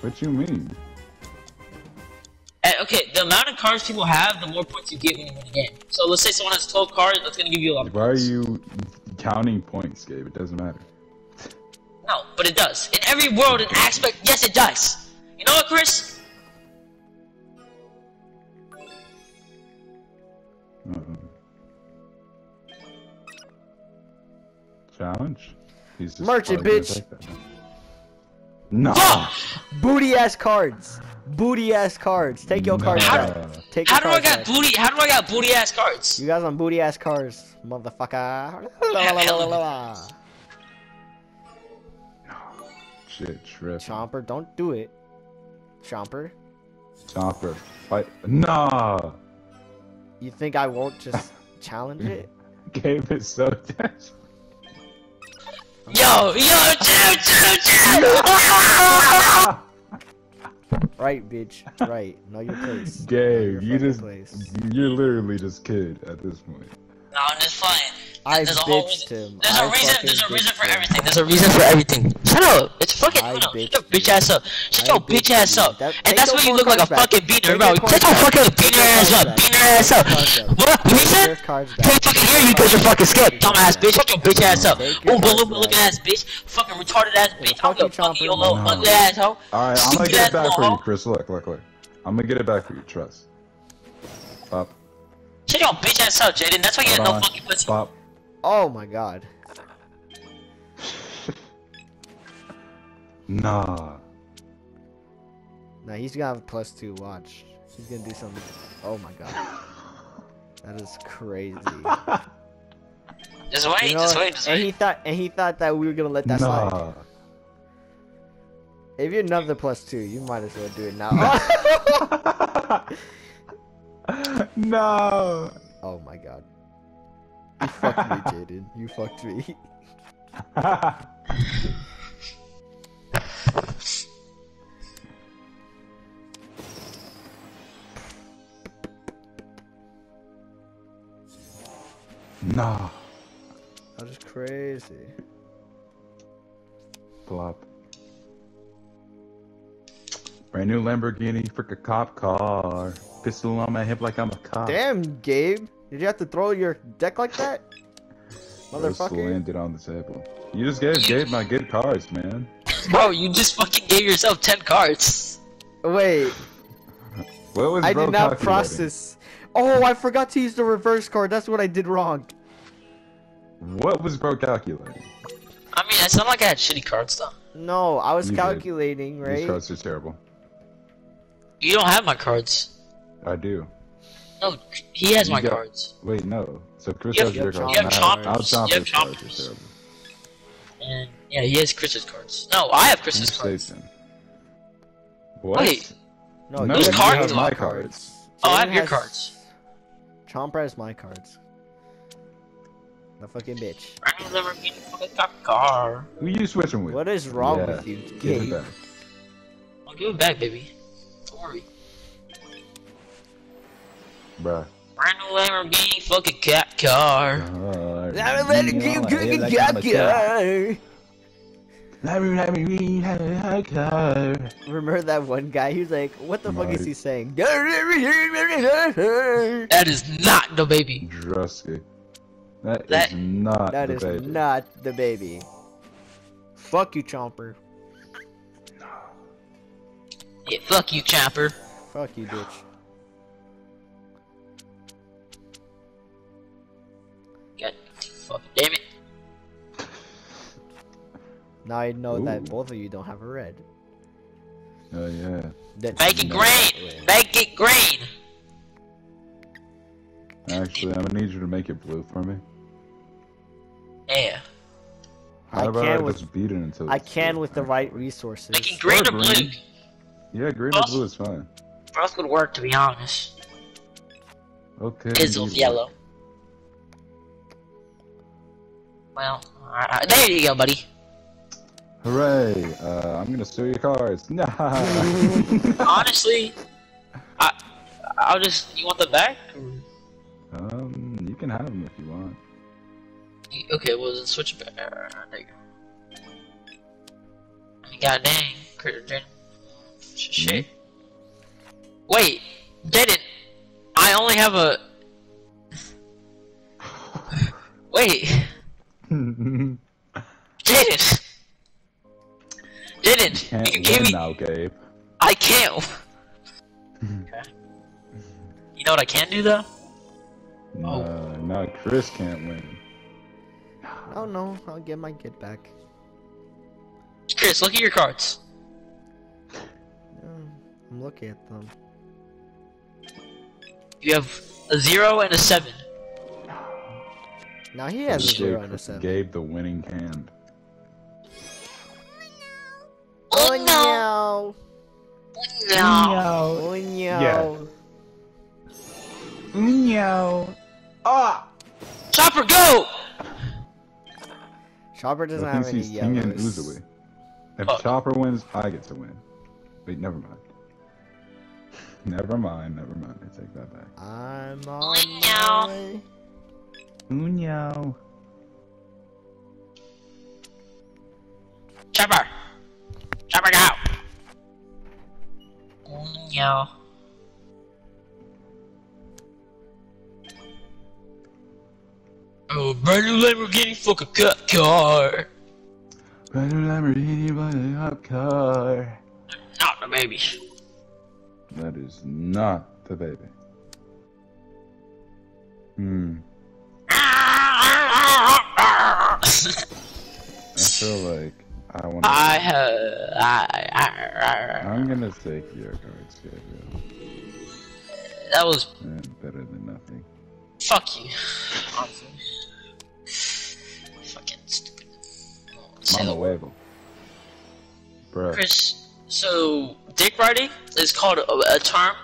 What you mean? Uh, okay, the amount of cards people have, the more points you get when you win a game. So let's say someone has 12 cards, that's gonna give you a lot of Why are you counting points, Gabe? It doesn't matter. No, but it does. In every world and aspect, yes, it does. You know what, Chris? Uh-uh. Challenge? He's just Merchant, probably bitch. take that, huh? No. Fuck! Booty ass cards. Booty ass cards. Take your cards How- back. Take How do I got back. booty? How do I got booty ass cards? You guys on booty ass cards, motherfucker. La, la, la. Shit, trip. Chomper, don't do it. Chomper, Chomper. Fight. Nah. you think I won't just challenge it? Game is so desperate. Yo, yo, chill, chill, chill! Right, bitch. Right. Know your place. Know Gabe, your you just place. you're literally just kid at this point. no, I'm just playing. I There's a whole reason. him. There's I a reason. There's a reason for him. everything. There's a reason for everything. Shut up. It's fucking. I Hold on. Shut your bitch ass up. Shut I your bitch ass up. That- And that's why you look like a back. fucking beaner, bro. your Take cards your fucking Take beaner ass up. back. Beaner ass up. Take your cards back. What? What you Take said? your cards back. Can't fucking hear you because you're fucking scared. Dumbass bitch. Shut your bitch ass up. Take your Oompa Loompa looking ass bitch. Fucking retarded ass bitch. I'm fuck you, gonna fuck you, little ugly ass hoe. Alright, I'm gonna get it back for you. Chris. Look, look, look. I'm gonna get it back for you, trust. Pop. Shut your bitch ass up, Jaden. That's why you Hold got no fucking pussy. Pop. Oh my god. Nah. Nah, he's gonna have a plus two. Watch. He's gonna do something. Oh my god. That is crazy. Just wait. You know, Just wait. Just and wait. he thought, and he thought that we were gonna let that slide. Nah. If you're another plus two, you might as well do it now. no. oh my god. You fucked me, Jaden. You fucked me. nah. That is crazy. Plop. Brand new Lamborghini, freaking cop car. Pistol on my hip like I'm a cop. Damn, Gabe. Did you have to throw your deck like that? Just Motherfucker. landed on the table. You just gave Gabe my good cards, man. Bro, you just fucking gave yourself 10 cards. Wait, What was I bro did not calculating? process. Oh, I forgot to use the reverse card. That's what I did wrong. What was bro calculating? I mean, it's not like I had shitty cards, though. No, I was You did. calculating, These right? cards are terrible. You don't have my cards. I do. No, he has You my got- cards. Wait, no. So Chris You has have- your you cards. have Now- chompers. You have Chomper's cards are chompers. terrible. And yeah, he has Chris's cards. No, I have Chris's cards. What? Wait. No, No, you Whose cards your do I have? cards. Oh, I have your cards. Chomper has my cards. The fucking bitch. Brand new Lamborghini fucking cop car. Who you switching with? What is wrong Yeah, with you, Give it Gabe? back. I'll give it back, baby. Don't worry. Bruh. Brand new Lamborghini fucking cat car. I'm ready to keep cooking car. Remember that one guy? He was like, "What the fuck is he saying?" That is not the baby. Drusky. That That- is not That the is baby. not the baby. Fuck you, Chomper. Yeah, fuck you, Chopper. Fuck you, bitch. Fucking damn it. Now I know that both of you don't have a red. Oh yeah. That's Make it green. Make it green. Actually, I'm gonna need you to make it blue for me. Yeah. How I about can I with- just beat it until I can blue? with the right resources. Making green or Or blue? green. Yeah, green or blue is fine. Both would work, to be honest. Okay. Izzle's indeed. yellow. Well, there you go, buddy. Hooray! Uh, I'm gonna steal your cards. Nah. Honestly, I, I'll just. You want the back? um, you can have them if you want. Okay, well then switch it back. There you go. God dang, critter. Shit. Wait, Jaden, I only have a. Wait, Jaden. Jaden, Can't you gave win me. now, Gabe. I can't. okay. You know what I can do though? Oh. No, no, Chris can't win. Oh no, I'll get my kid back. Chris, look at your cards. Mm, I'm looking at them. You have a zero and a seven. Now he has a zero and a seven. Gabe the winning hand. Oh no! No! Oh no! Yeah. No. Ah! Chopper, go! Chopper doesn't So have thinks any he's King and yellows. If Fuck. Chopper wins, I get to win. Wait, never mind. never mind, never mind. I take that back. I'm on Meow. my way. Unyo. Chopper! Chopper, go! No. Oh, brand new Lamborghini fuck a cut car. Brand new Lamborghini by the hot car. Not the baby. That is not the baby. Hmm. I I feel like I want to. have. I, I, I'm gonna take your cards, Gabriel. that was Eh, better than nothing. fuck you. Honestly. Fucking stupid. Mama. Wable. Bruh. Chris, so dick riding is called a, a term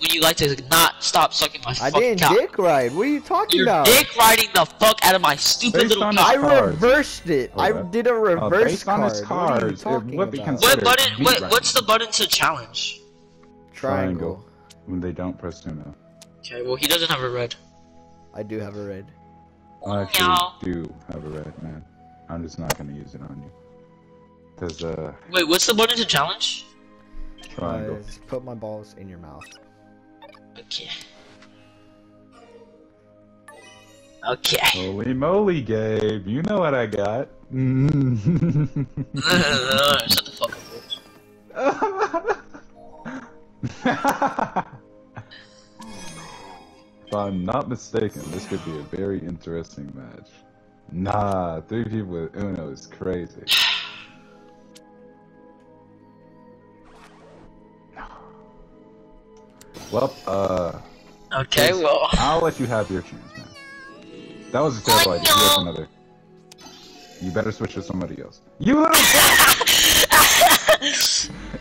when you like to not stop sucking my I fucking didn't cock. dick ride. What are you talking You're about? dick riding the fuck out of my stupid Based little on cock. I reversed it. I did a Uh, reverse based on card. his What are you talking would about? What button? beat What, what's the button to challenge? Triangle. When they don't press Uno. Okay, well he doesn't have a red. I do have a red. I actually Meow. do have a red, man. I'm just not gonna use it on you. Cause, uh, Wait, what's the button to challenge? triangle. Uh, just put my balls in your mouth. Okay. Okay. Holy moly, Gabe. You know what I got. Shut the fuck up, bitch. if I'm not mistaken, this could be a very interesting match. Nah, three people with Uno is crazy. Well, uh, Okay, well. I'll let you have your chance, man. That was a terrible Oh, idea. Here's another. You better switch to somebody else. You little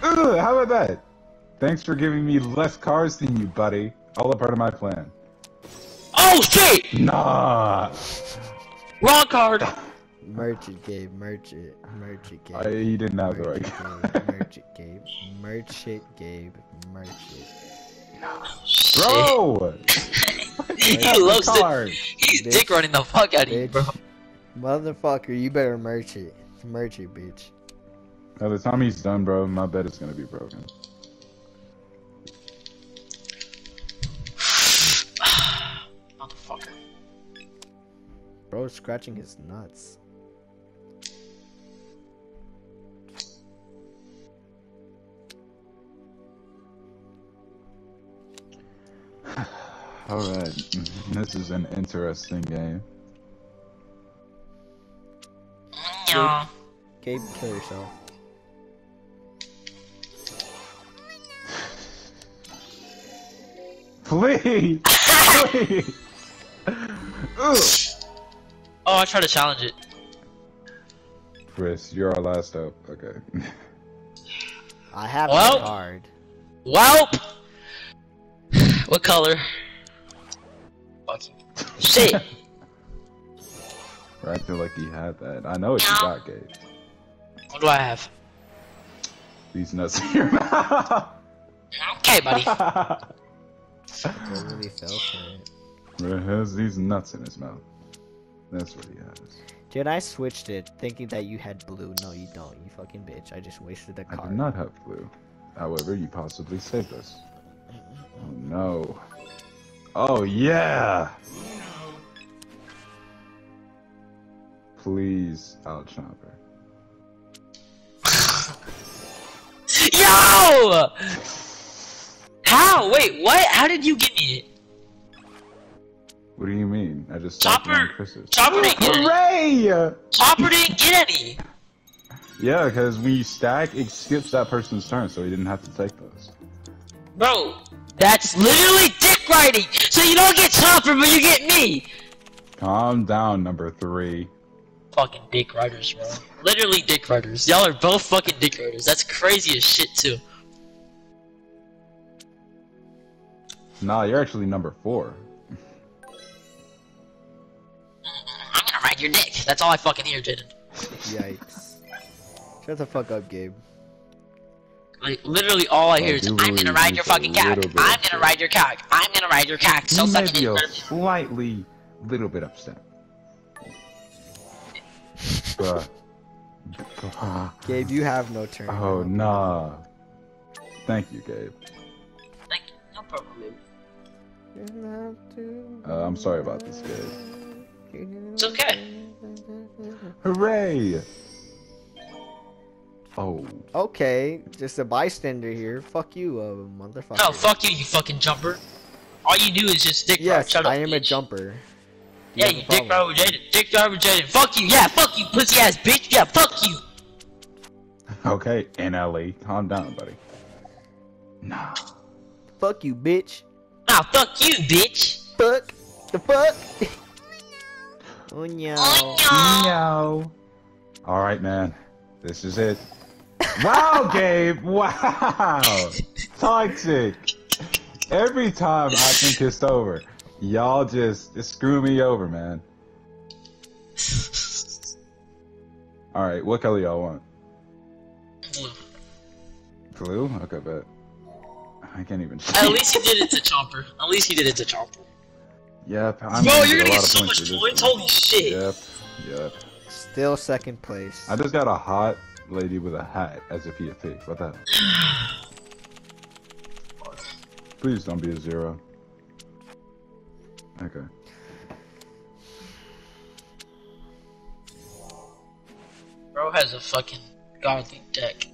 Ugh, how about that? Thanks for giving me less cars than you, buddy. All a part of my plan. oh shit! Nah. Wrong card. Merch it, Gabe. Merch it. Merch it, Gabe. I, he didn't have the right. it, Gabe. Merch it, Gabe. Merch it, Gabe. Merch it. Shit. Bro! he Have the loves it. He's Bitch. dick running the fuck out of you, bro. Motherfucker, you better merch it. Merch it, bitch. By the time he's done, bro, my bed is gonna be broken. Motherfucker. Bro scratching his nuts. Alright, this is an interesting game. Yeah. Gabe, kill yourself. Please! Please! Oh, I tried to challenge it. Chris, you're our last hope. Okay. I have Well- the card. Welp. What color? Fuck. Shit. We're acting like he had that. I know what you No. got, Gabe. What do I have? These nuts in your mouth. Okay, buddy. Totally fell for it. Bro has these nuts in his mouth. That's what he has. Dude, I switched it thinking that you had blue. No, you don't. You fucking bitch. I just wasted a I card. I do not have blue. However, you possibly saved us. Oh no. Oh yeah! Please, out chopper. Yo! How? Wait, what? How did you give me it? What do you mean? I just Chopper, Chopper didn't get any. Chopper didn't get any. Yeah, because when you stack, it skips that person's turn, so he didn't have to take those. Bro, that's literally dick riding. So you don't get Chopper, but you get me. Calm down, number three. Fucking dick riders, bro. Literally dick riders. Y'all are both fucking dick riders. That's crazy as shit too. Nah, you're actually number four. Mm, I'm gonna ride your dick. That's all I fucking hear, Jaden. Yikes. Shut the fuck up, Gabe. Like literally all I I hear is I'm gonna ride your fucking cock. bit I'm gonna ride your cock. I'm gonna ride your cock. So you may fucking be a slightly, little bit upset. Bruh. Bruh. Gabe, you have no turn. Oh, nah. Thank you, Gabe. Thank you. No problem, baby. Uh, I'm sorry about this, Gabe. It's okay. Hooray! Oh, Okay, just a bystander here. Fuck you, uh, motherfucker. No, fuck you, you fucking jumper. All you do is just dick ride. Yes, Shut up, I am a jumper. Do Yeah, you dick problem? ride with Jaden. Dick ride with Jaden. Fuck you. Yeah, fuck you, pussy ass bitch. Yeah, fuck you. okay, NLE. Calm down, buddy. Nah. Fuck you, bitch. Nah, fuck you, bitch. Fuck. The fuck? oh no. Oh, No. Alright, man. This is it. Wow, Gabe! Wow! Toxic! Every time I think it's over, y'all just, just screw me over, man. Alright, what color y'all want? no. Blue? Okay, bet. I can't even At least he did it to Chomper. At least he did it to Chomper. Yep, I'm Bro, gonna you're gonna get so much points. Holy shit. Yep, yep. Still second place. I just got a hot lady with a hat as if he a pig. What the? hell? Please don't be a zero. Okay. Bro has a fucking godly deck.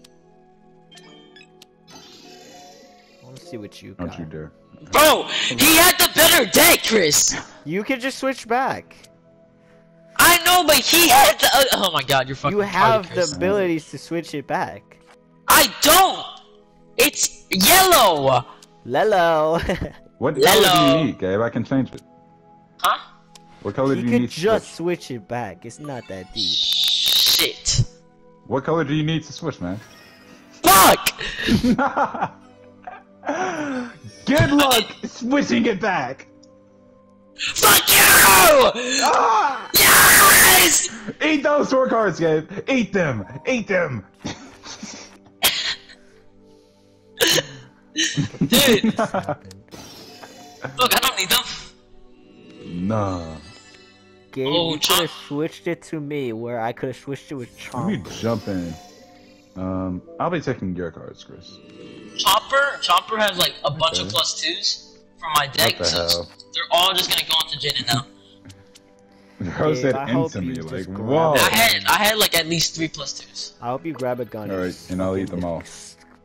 I want to see what you got. Don't you dare. Bro, he had the better deck, Chris. You can just switch back. I know, but he had the. Uh, oh my god, you're fucking You have the abilities to switch it back. I don't. It's yellow. Lello. What color do you need, Gabe? I can change it. Huh? What color do you do you can need? to just switch? switch it back. It's not that deep. Shit. What color do you need to switch, man? Fuck. Good luck switching it back. Fuck you. Ah! Yes. Eat those four cards, Gabe. Eat them. Eat them. Dude, look, I don't need them. nah. Gabe, Oh, you could have switched it to me, where I could have switched it with Let me Chomp. jump in. Um, I'll be taking your cards, Chris. Chopper, Chopper has like a bunch of plus twos from my deck, so hell? they're all just gonna go into Jaden now. Bro Gabe, said I hope into you me, like, whoa. I had, I had like at least three plus twos. I hope you grab a gun. Alright, just and I'll eat them all.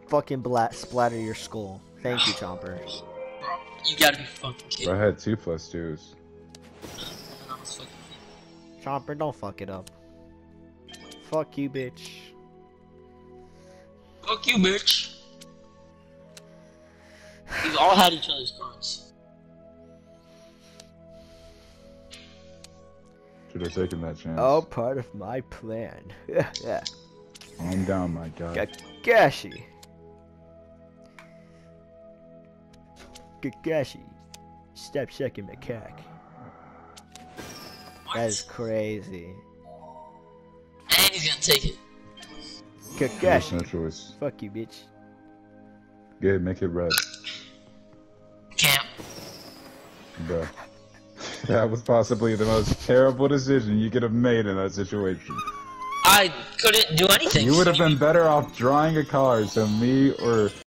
Fucking bla- splatter your skull. Thank you, Chomper. Bro, you gotta be fucking kidding. Bro, I had two plus twos. I was fucking. Chomper, don't fuck it up. Fuck you, bitch. Fuck you, bitch. We've all had each other's cards. Should have taken that chance. All part of my plan. yeah. Calm down, my guy. Kakashi. Kakashi. Stop sucking my cock. That is crazy. And he's gonna take it. There's no Kakashi. choice. Fuck you, bitch. Good, make it red. Camp. Bro. That was possibly the most terrible decision you could have made in that situation. I couldn't do anything. You would have been better off drawing a card so me or